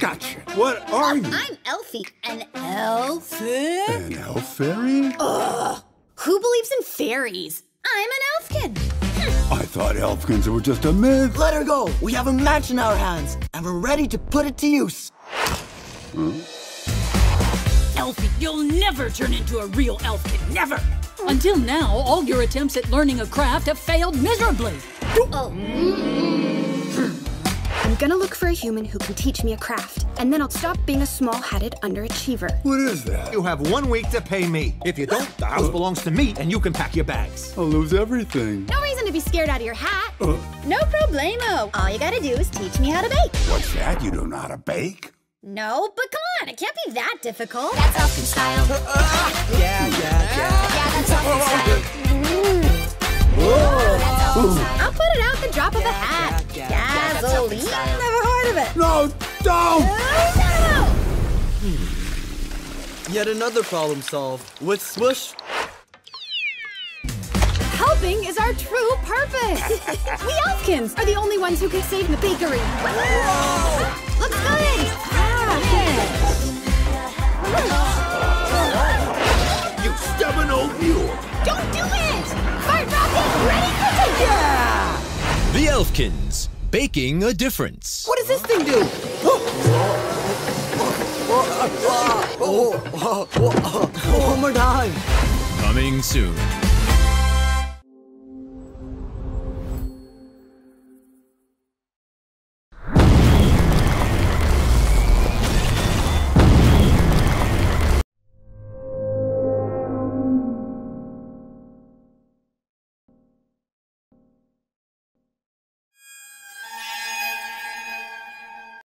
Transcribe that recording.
Gotcha. What are you? I'm Elfie. An elfin? An elf fairy? Ugh. Who believes in fairies? I'm an elfkin. Hmm. I thought elfkins were just a myth. Let her go. We have a match in our hands, and we're ready to put it to use. Hmm? Elfie, you'll never turn into a real elfkin. Never! Until now, all your attempts at learning a craft have failed miserably. Oh, I'm gonna look for a human who can teach me a craft, and then I'll stop being a small-hatted underachiever. What is that? You have one week to pay me. If you don't, the house belongs to me, and you can pack your bags. I'll lose everything. no reason to be scared out of your hat. Uh, No problemo. All you gotta do is teach me how to bake. what's that? You don't know how to bake? No, but come on, it can't be that difficult. That's elfkin style. Uh, uh, uh. Yeah, yeah, yeah. Yeah, that's elfkin oh, oh, style. Oh. I'll put it out the drop of a hat. Yeah, yeah, that's elfkin style. Never heard of it. No, don't! Oh, no! Hmm. Yet another problem solved with Smush. Helping is our true purpose. we Elfkins are the only ones who can save the bakery. Looks good. You stubborn old mule! Don't do it! Fart rocket, ready for takeoff! The Elfkins, baking a difference. What does this thing do? One more time. Coming soon.